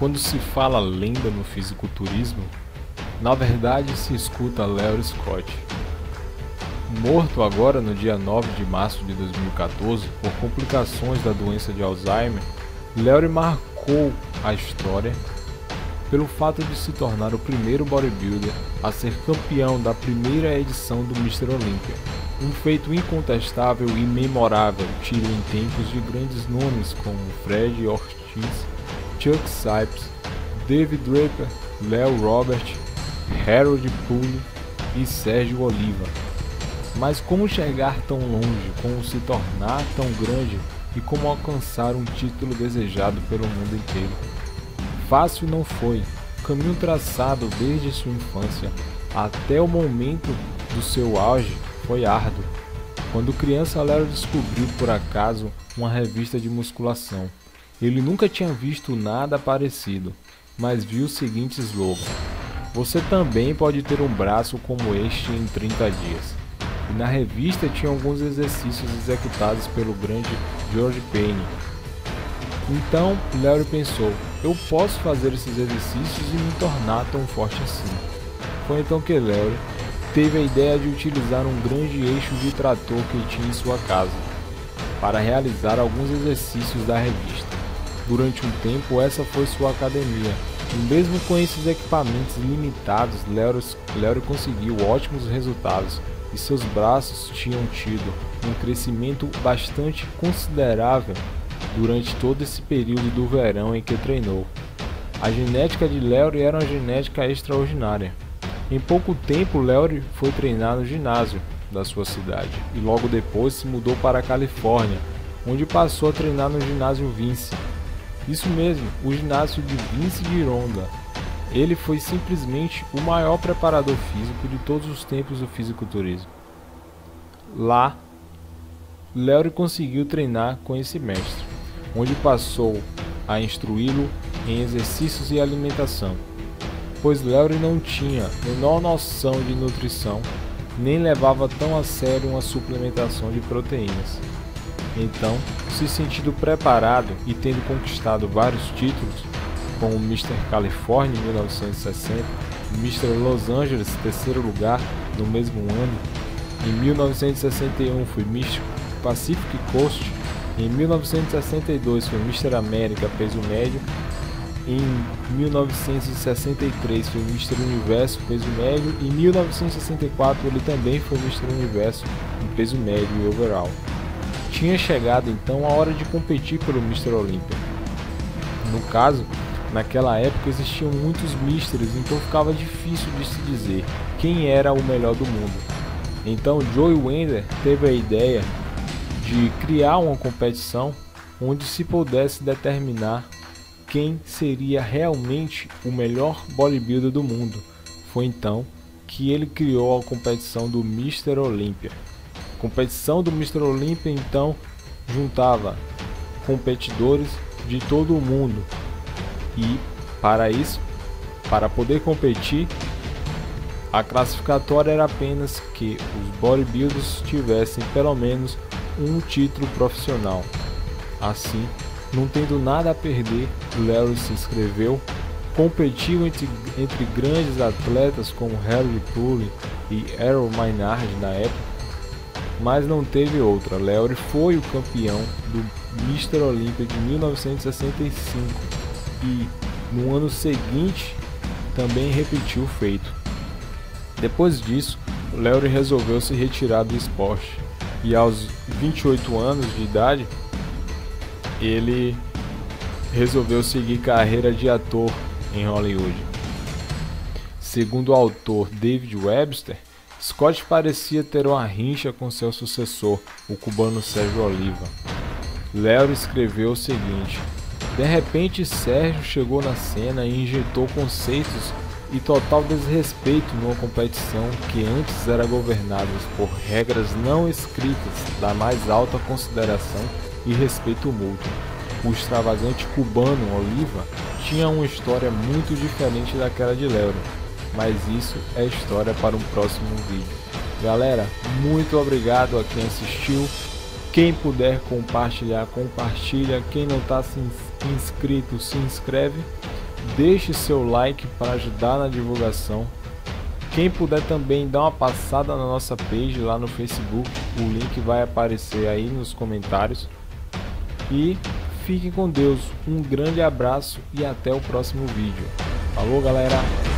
Quando se fala lenda no fisiculturismo, na verdade se escuta Larry Scott. Morto agora no dia 9 de março de 2014 por complicações da doença de Alzheimer, Larry marcou a história pelo fato de se tornar o primeiro bodybuilder a ser campeão da primeira edição do Mr. Olympia, um feito incontestável e memorável tido em tempos de grandes nomes como Fred Ortiz Chuck Sipes, David Draper, Leo Robert, Harold Poole e Sérgio Oliva. Mas como chegar tão longe, como se tornar tão grande e como alcançar um título desejado pelo mundo inteiro? Fácil não foi. O caminho traçado desde sua infância até o momento do seu auge foi árduo. Quando criança, Lero descobriu por acaso uma revista de musculação ele nunca tinha visto nada parecido, mas viu o seguinte slogan: Você também pode ter um braço como este em 30 dias. E na revista tinha alguns exercícios executados pelo grande George Payne. Então Larry pensou: eu posso fazer esses exercícios e me tornar tão forte assim. Foi então que Larry teve a ideia de utilizar um grande eixo de trator que tinha em sua casa para realizar alguns exercícios da revista. Durante um tempo, essa foi sua academia. E mesmo com esses equipamentos limitados, Léo conseguiu ótimos resultados e seus braços tinham tido um crescimento bastante considerável durante todo esse período do verão em que treinou. A genética de Léo era uma genética extraordinária. Em pouco tempo, Léo foi treinar no ginásio da sua cidade e logo depois se mudou para a Califórnia, onde passou a treinar no ginásio Vince. Isso mesmo, o ginásio de Vince Gironda. Ele foi simplesmente o maior preparador físico de todos os tempos do fisiculturismo. Lá, Léo conseguiu treinar com esse mestre, onde passou a instruí-lo em exercícios e alimentação, pois Léo não tinha menor noção de nutrição, nem levava tão a sério uma suplementação de proteínas. Então, se sentindo preparado e tendo conquistado vários títulos, como o Mr. California em 1960, Mr. Los Angeles, terceiro lugar no mesmo ano, em 1961 foi Mr. Pacific Coast, em 1962 foi Mr. América peso médio, em 1963 foi Mr. Universo peso médio e em 1964 ele também foi Mr. Universo em peso médio e overall. Tinha chegado então a hora de competir pelo Mr. Olympia. No caso, naquela época existiam muitos Misters, então ficava difícil de se dizer quem era o melhor do mundo. Então Joey Wender teve a ideia de criar uma competição onde se pudesse determinar quem seria realmente o melhor bodybuilder do mundo. Foi então que ele criou a competição do Mr. Olympia competição do Mr. Olympia então juntava competidores de todo o mundo e para isso, para poder competir, a classificatória era apenas que os bodybuilders tivessem pelo menos um título profissional. Assim, não tendo nada a perder, Larry se inscreveu, competiu entre, entre grandes atletas como Harry Poole e Errol Maynard na época, mas não teve outra. Leury foi o campeão do Mr. Olympia de 1965 e no ano seguinte também repetiu o feito. Depois disso, Leury resolveu se retirar do esporte e aos 28 anos de idade ele resolveu seguir carreira de ator em Hollywood. Segundo o autor David Webster, Scott parecia ter uma rincha com seu sucessor, o cubano Sérgio Oliva. Léo escreveu o seguinte: De repente, Sérgio chegou na cena e injetou conceitos e total desrespeito numa competição que antes era governada por regras não escritas da mais alta consideração e respeito mútuo. O extravagante cubano Oliva tinha uma história muito diferente daquela de Léo mas isso é história para um próximo vídeo. Galera, muito obrigado a quem assistiu. Quem puder compartilhar, compartilha. Quem não está inscrito, se inscreve. Deixe seu like para ajudar na divulgação. Quem puder também dar uma passada na nossa page lá no Facebook, o link vai aparecer aí nos comentários. E fiquem com Deus, um grande abraço e até o próximo vídeo. Falou galera!